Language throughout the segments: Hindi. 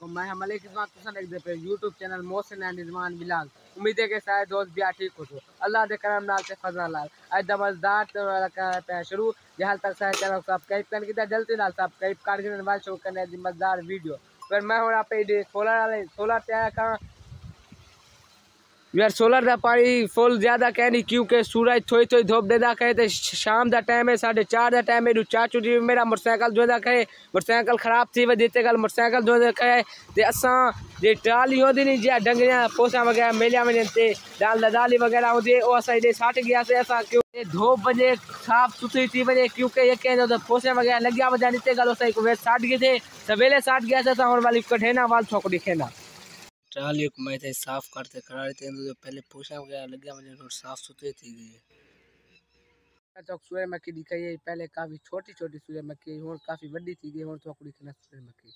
वालेकुम मैं मलिक रिजवान तुसा एक पे YouTube channel Mohsin and Izman Bilal. उम्मीद है कि सारे दोस्त भी ठीक हो तो अल्लाह दे करम नाल से फजल लाल। आज द मजदार तो पे शुरू। जहाँ तक सारे चैनल सब्सक्राइब करने की जल्दी नाल सब्सक्राइब कर के वाल शुरू करने मज़ेदार वीडियो। फिर मैं हूँ आप वाले सोलर तैयार कर यार, सोलर का पानी फुल ज़्यादा कहनी क्योंकि सूरज थोड़ी थोड़ी धुप देता कहे तो शाम का टाइम है, साढ़े चार का टाइम है जी मेरा मोटरसाइकिल जो कहे, मोटरसाइकिल खराब थी वजह गल मोटरसाइकिल जो कहे, ते असां जे ट्राली होती नी जे डंगरियाँ पोसा वगैरह मेलिया वञनि ते दाल दाली वगैरह होंदी है वो असां हेॾे सट गयासीं असां क्यों धोप वञे साफ़ सुथरी थी वञे क्योंकि ये कंहिंजो त पोसे वगैरह लॻिया वञनि हिते ॻाल्हि असां सट गए थे सवेले सट गयासीं असां हुन वाली कठेना वाल छोक ॾिखेना ट्राली को मैं साफ़ करते करा थे तो पहले पोछा वगैरह लग गया मुझे रोड साफ़ सुथरी थी गई। है तो सूर्य मक्खी दिखाई है पहले काफ़ी छोटी छोटी सूर्य मक्खी हुन काफ़ी बड़ी थी गई हुन तो दिखना सूर्य मक्खी।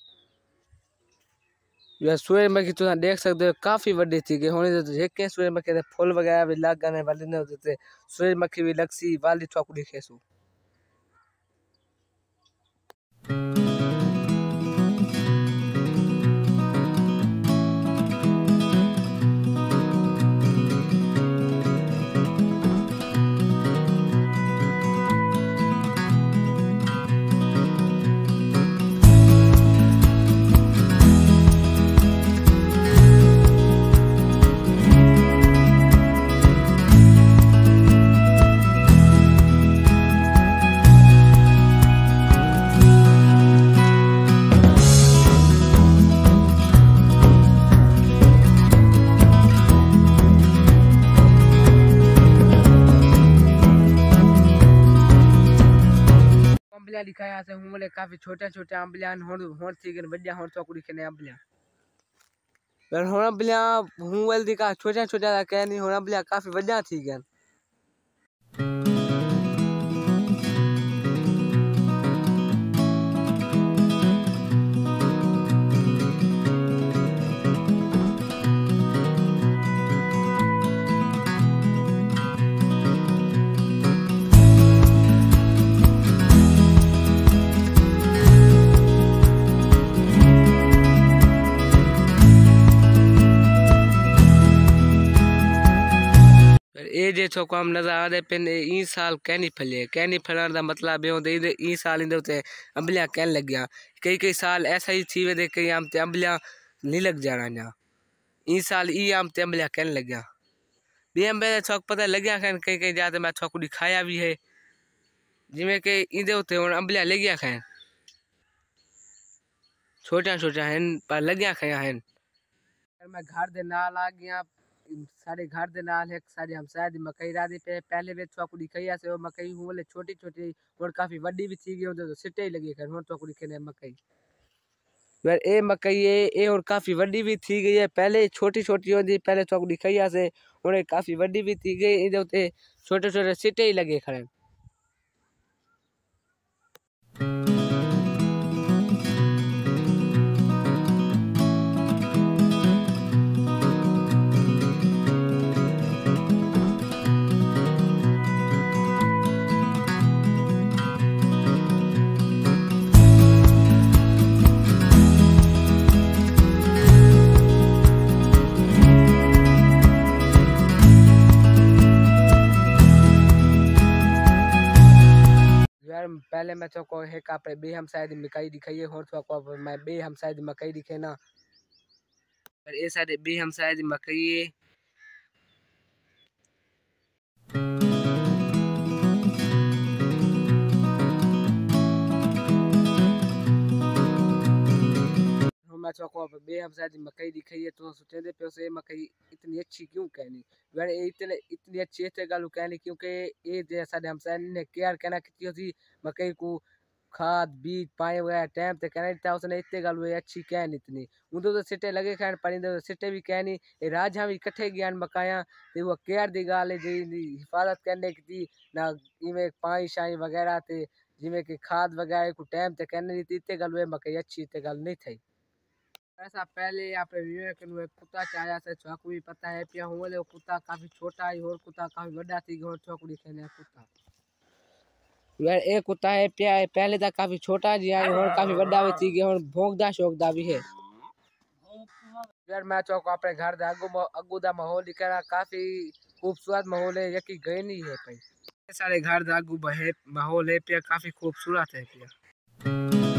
यह सूर्य मक्खी तुम देख सकते हो काफ़ी बड़ी थी गई होने तो एक सूर्य मक्खी फूल वगैरह भी लग गए वाले ने होते सूर्य मक्खी भी लगसी वाली तो दिखे सू अंबलिया लिखाया से हूँ काफ़ी छोटे छोटे अंबलिया हो हो थी गन बढ़िया हो चौकड़ी कुड़ी के अंबलिया पर हो अंबलिया हूँ दिखा छोटे छोटे के नहीं हो अंबलिया काफ़ी बढ़िया थी गन ए जे छो को हम नज़र आ रहे पिन, ई साल कहनी फले। कहनी फलण का मतलब ये होंदे, ई साल इंदे उते अंबलियाँ कहन लग गया कई कई साल ऐसा ही थी वे कई आम ते अंबलियाँ नहीं लग जाना ना ई साल ई आम ते अंबलियाँ कहन लग गया बे अंबे छौक पता लग गया खैन? कई कई जाते मैं छौक दिखाया भी है। जिमें कि इंदे उते हुन अंबलियाँ लग गया खैन। छोटा छोटा हैं पर लग गया खया हैं मैं घर दे नाल आ गया। सारे घर दे नाल एक सारे हम शायद मकई रादी पे। पहले वे चौकुड़ी खैया से मकई हूँ बोले छोटी छोटी और काफ़ी बड़ी भी थी गई तो सिटे ही लगी कर हुन चौकुड़ी खेने मकई। यार, ए मकई है ए और काफ़ी बड़ी भी थी गई है। पहले छोटी छोटी होती पहले चौकुड़ी खैया से उन्हें काफ़ी बड़ी भी थी गई इधर छोटे छोटे सिटे ही लगे खड़े। पहले मैं चौको है का आप बे हम शायद मकई दिखाइए और चौको को मैं बे हम शायद मकई दिखे ना। ए सारे बे हम शायद मकई मैं चौको बे हम शायद मकई दिखाई है तो सोचे दे पे उसे मकई इतनी अच्छी क्यों कहनी? यार इतने, इतनी अच्छी है गल कहनी, क्योंकि ये जैसा हम शायद ने केयर कहना की होती मकई को खाद, बीज पाए वगैरह टाइम ते कहना था उसने इतने गल हुई अच्छी कहनी इतनी। उदो तो सिटे लगे खान पानी दे सिटे भी कहनी, ए राजा भी इकट्ठे ज्ञान मकाया, ते वो केयर दी गल है जी हिफाजत करने की थी ना इवें पानी शाई वगैरह ते जिमें कि खाद वगैरह को टाइम ते कहने थी इतने गल हुए मकई अच्छी इतने गल नहीं थी ऐसा पहले यहाँ पे विवेक कुत्ता चाया से भी पता है, पिया ले कुत्ता काफ़ी छोटा है और कुत्ता काफ़ी बड़ा थी और चौकड़ी खेने कुत्ता। यार एक कुत्ता है, पिया है, पहले तक काफ़ी छोटा जी है और काफ़ी बड़ा भी थी, और भोंकदा शोकदा भी है। यार, मैं चौक अपने घर दे अगू अगू दा माहौल दिखा काफ़ी खूबसूरत माहौल है, यकी गए नहीं है भाई सारे घर दे अगू माहौल है पे काफ़ी खूबसूरत है, पिया।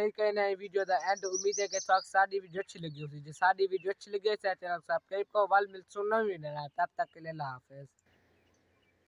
सही कहीं नए वीडियो का एंड उम्मीद है कि तो सारी वीडियो अच्छी लगी होगी। जो सारी वीडियो अच्छी लगी है सब्सक्राइब करो वाल मिल सुनना भी नहीं रहा तब तक के लिए हाफिज़।